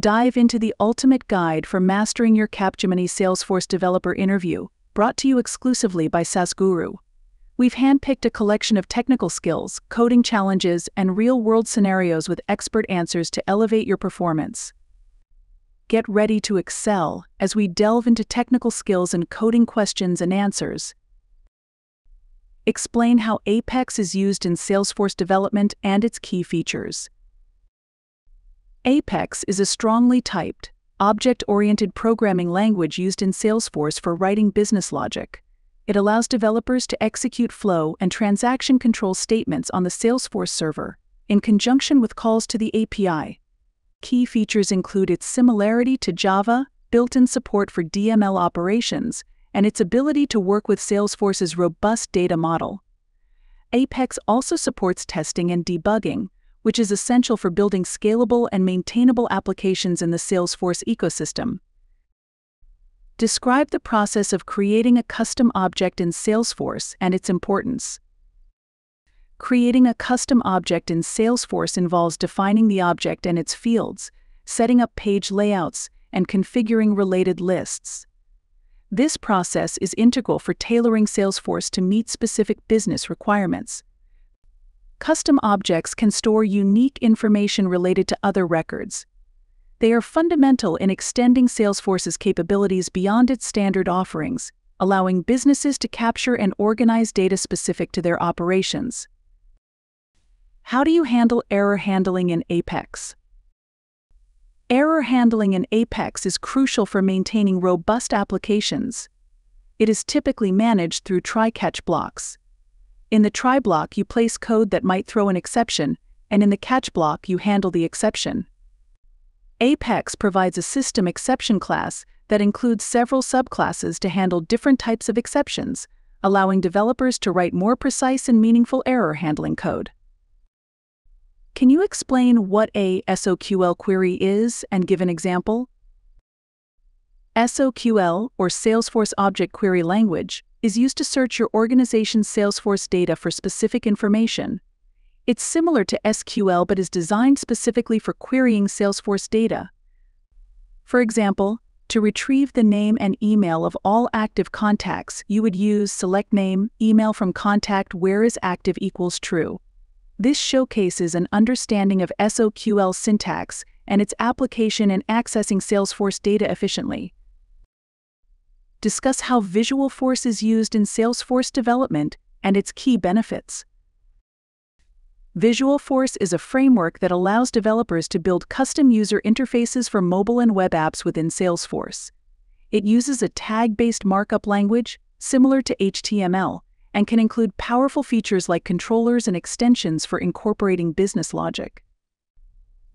Dive into the ultimate guide for mastering your Capgemini Salesforce developer interview, brought to you exclusively by SaaSguru. We've handpicked a collection of technical skills, coding challenges, and real world scenarios with expert answers to elevate your performance. Get ready to excel as we delve into technical skills and coding questions and answers. Explain how Apex is used in Salesforce development and its key features. Apex is a strongly typed, object oriented programming language used in Salesforce for writing business logic. It allows developers to execute flow and transaction control statements on the Salesforce server, in conjunction with calls to the API. Key features include its similarity to Java, built in support for DML operations, and its ability to work with Salesforce's robust data model. Apex also supports testing and debugging, which is essential for building scalable and maintainable applications in the Salesforce ecosystem. Describe the process of creating a custom object in Salesforce and its importance. Creating a custom object in Salesforce involves defining the object and its fields, setting up page layouts, and configuring related lists. This process is integral for tailoring Salesforce to meet specific business requirements. Custom objects can store unique information related to other records. They are fundamental in extending Salesforce's capabilities beyond its standard offerings, allowing businesses to capture and organize data specific to their operations. How do you handle error handling in Apex? Error handling in Apex is crucial for maintaining robust applications. It is typically managed through try catch blocks. In the try block, you place code that might throw an exception, and in the catch block, you handle the exception. Apex provides a system exception class that includes several subclasses to handle different types of exceptions, allowing developers to write more precise and meaningful error handling code. Can you explain what a SOQL query is and give an example? SOQL, or Salesforce Object Query Language, is used to search your organization's Salesforce data for specific information. It's similar to SQL but is designed specifically for querying Salesforce data. For example, to retrieve the name and email of all active contacts, you would use select name, email from contact where is active equals true. This showcases an understanding of SOQL syntax and its application in accessing Salesforce data efficiently discuss how Visualforce is used in Salesforce development and its key benefits. Visualforce is a framework that allows developers to build custom user interfaces for mobile and web apps within Salesforce. It uses a tag based markup language, similar to HTML, and can include powerful features like controllers and extensions for incorporating business logic.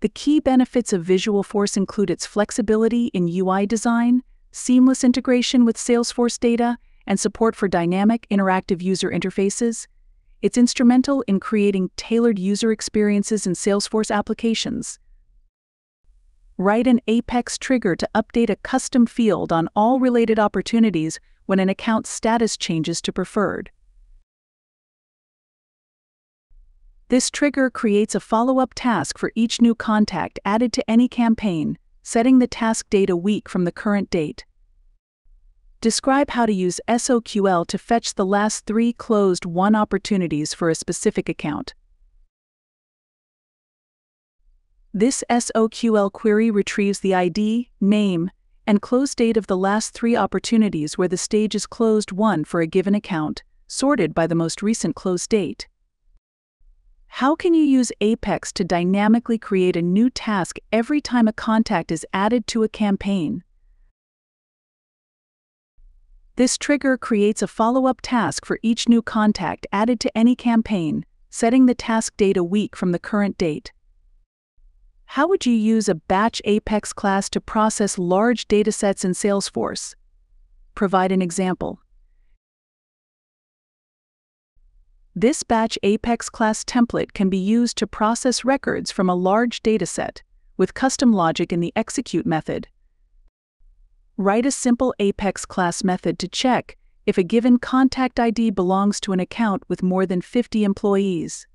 The key benefits of Visualforce include its flexibility in UI design, seamless integration with Salesforce data, and support for dynamic, interactive user interfaces. It's instrumental in creating tailored user experiences in Salesforce applications. Write an Apex trigger to update a custom field on all related opportunities when an account status changes to preferred. This trigger creates a follow up task for each new contact added to any campaign, setting the task date a week from the current date. Describe how to use SOQL to fetch the last three closed won opportunities for a specific account. This SOQL query retrieves the ID, name, and close date of the last three opportunities where the stage is closed won for a given account, sorted by the most recent close date. How can you use Apex to dynamically create a new task every time a contact is added to a campaign? This trigger creates a follow up task for each new contact added to any campaign, setting the task date a week from the current date. How would you use a batch Apex class to process large datasets in Salesforce? Provide an example. This batch Apex class template can be used to process records from a large dataset, with custom logic in the execute method. Write a simple Apex class method to check if a given contact ID belongs to an account with more than 50 employees.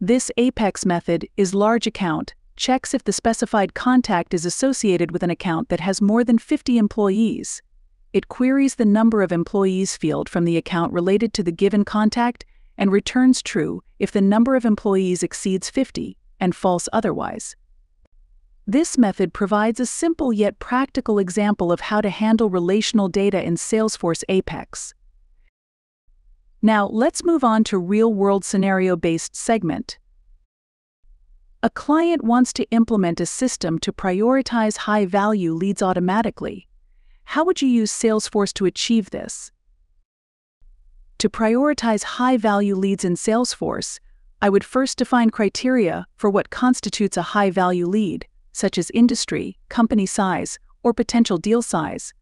This Apex method is large account checks if the specified contact is associated with an account that has more than 50 employees. It queries the number of employees field from the account related to the given contact and returns true if the number of employees exceeds 50 and false otherwise. This method provides a simple yet practical example of how to handle relational data in Salesforce Apex. Now, let's move on to real world scenario based segment. A client wants to implement a system to prioritize high value leads automatically. How would you use Salesforce to achieve this? To prioritize high value leads in Salesforce, I would first define criteria for what constitutes a high value lead such as industry, company size, or potential deal size.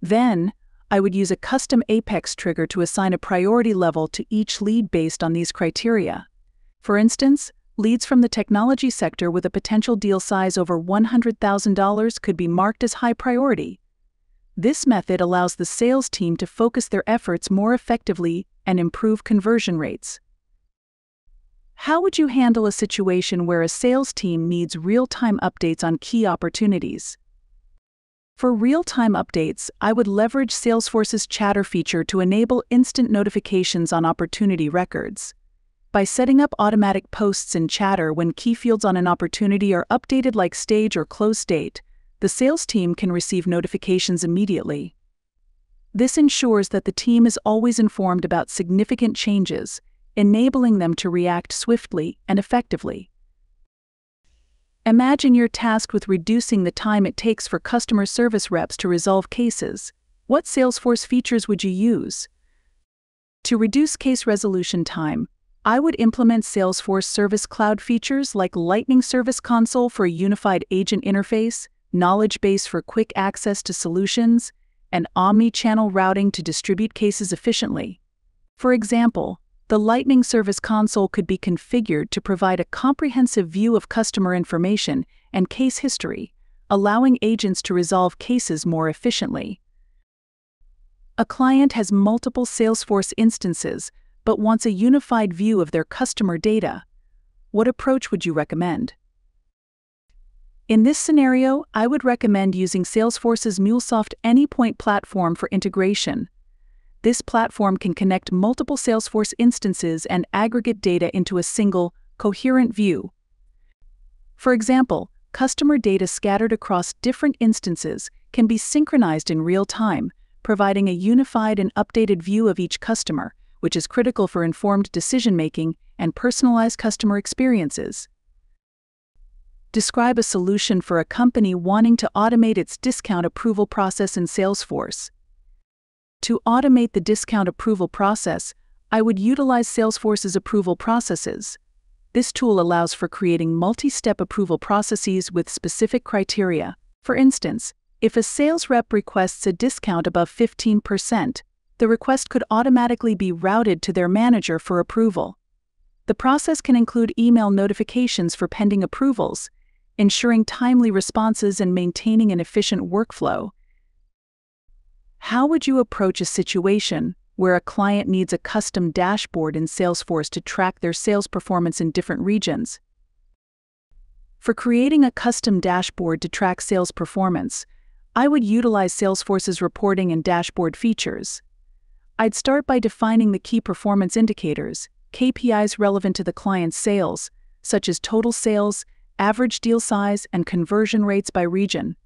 Then, I would use a custom Apex trigger to assign a priority level to each lead based on these criteria. For instance, leads from the technology sector with a potential deal size over $100,000 could be marked as high priority. This method allows the sales team to focus their efforts more effectively and improve conversion rates. How would you handle a situation where a sales team needs real time updates on key opportunities? For real time updates, I would leverage Salesforce's chatter feature to enable instant notifications on opportunity records. By setting up automatic posts in chatter when key fields on an opportunity are updated like stage or close date, the sales team can receive notifications immediately. This ensures that the team is always informed about significant changes enabling them to react swiftly and effectively. Imagine you're tasked with reducing the time it takes for customer service reps to resolve cases. What Salesforce features would you use? To reduce case resolution time, I would implement Salesforce Service Cloud features like Lightning Service Console for a unified agent interface, Knowledge Base for quick access to solutions, and omni channel routing to distribute cases efficiently. For example, the Lightning Service Console could be configured to provide a comprehensive view of customer information and case history, allowing agents to resolve cases more efficiently. A client has multiple Salesforce instances but wants a unified view of their customer data. What approach would you recommend? In this scenario, I would recommend using Salesforce's MuleSoft Anypoint platform for integration this platform can connect multiple Salesforce instances and aggregate data into a single, coherent view. For example, customer data scattered across different instances can be synchronized in real time, providing a unified and updated view of each customer, which is critical for informed decision making and personalized customer experiences. Describe a solution for a company wanting to automate its discount approval process in Salesforce. To automate the discount approval process, I would utilize Salesforce's approval processes. This tool allows for creating multi step approval processes with specific criteria. For instance, if a sales rep requests a discount above 15%, the request could automatically be routed to their manager for approval. The process can include email notifications for pending approvals, ensuring timely responses and maintaining an efficient workflow. How would you approach a situation where a client needs a custom dashboard in Salesforce to track their sales performance in different regions? For creating a custom dashboard to track sales performance, I would utilize Salesforce's reporting and dashboard features. I'd start by defining the key performance indicators, KPIs relevant to the client's sales, such as total sales, average deal size, and conversion rates by region.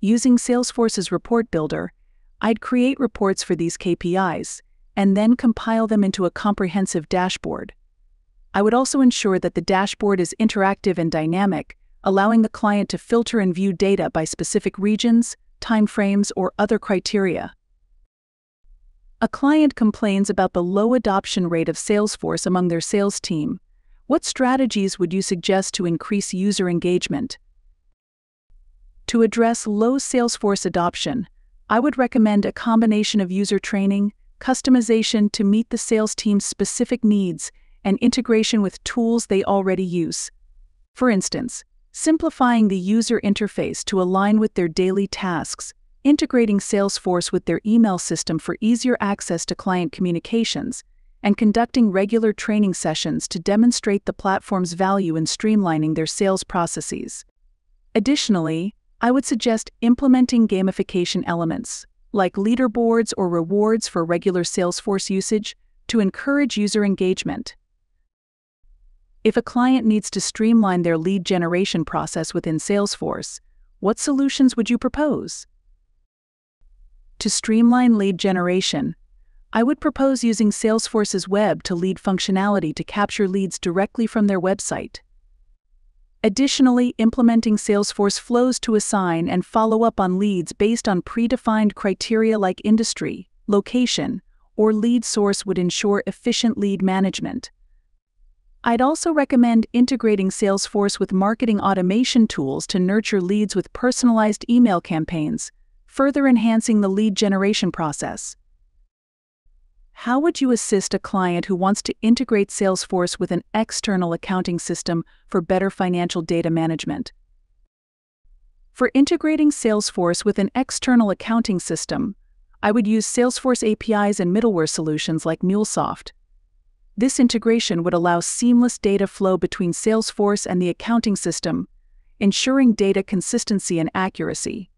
Using Salesforce's Report Builder, I'd create reports for these KPIs and then compile them into a comprehensive dashboard. I would also ensure that the dashboard is interactive and dynamic, allowing the client to filter and view data by specific regions, timeframes, or other criteria. A client complains about the low adoption rate of Salesforce among their sales team. What strategies would you suggest to increase user engagement? To address low Salesforce adoption, I would recommend a combination of user training, customization to meet the sales team's specific needs, and integration with tools they already use. For instance, simplifying the user interface to align with their daily tasks, integrating Salesforce with their email system for easier access to client communications, and conducting regular training sessions to demonstrate the platform's value in streamlining their sales processes. Additionally, I would suggest implementing gamification elements, like leaderboards or rewards for regular Salesforce usage, to encourage user engagement. If a client needs to streamline their lead generation process within Salesforce, what solutions would you propose? To streamline lead generation, I would propose using Salesforce's web to lead functionality to capture leads directly from their website. Additionally, implementing Salesforce flows to assign and follow up on leads based on predefined criteria like industry, location, or lead source would ensure efficient lead management. I'd also recommend integrating Salesforce with marketing automation tools to nurture leads with personalized email campaigns, further enhancing the lead generation process. How would you assist a client who wants to integrate Salesforce with an external accounting system for better financial data management? For integrating Salesforce with an external accounting system, I would use Salesforce APIs and middleware solutions like MuleSoft. This integration would allow seamless data flow between Salesforce and the accounting system, ensuring data consistency and accuracy.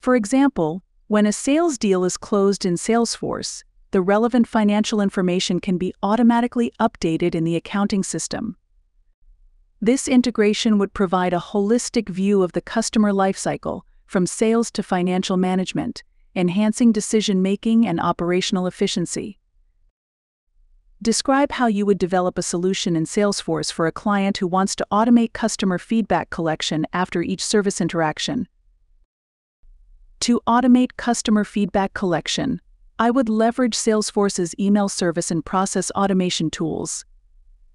For example, when a sales deal is closed in Salesforce, the relevant financial information can be automatically updated in the accounting system. This integration would provide a holistic view of the customer lifecycle, from sales to financial management, enhancing decision making and operational efficiency. Describe how you would develop a solution in Salesforce for a client who wants to automate customer feedback collection after each service interaction. To automate customer feedback collection, I would leverage Salesforce's email service and process automation tools.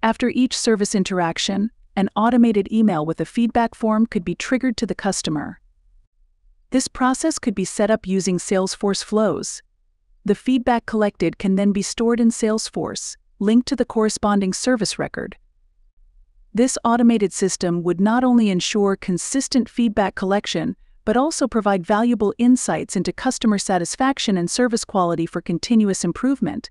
After each service interaction, an automated email with a feedback form could be triggered to the customer. This process could be set up using Salesforce flows, the feedback collected can then be stored in Salesforce, linked to the corresponding service record. This automated system would not only ensure consistent feedback collection, but also provide valuable insights into customer satisfaction and service quality for continuous improvement.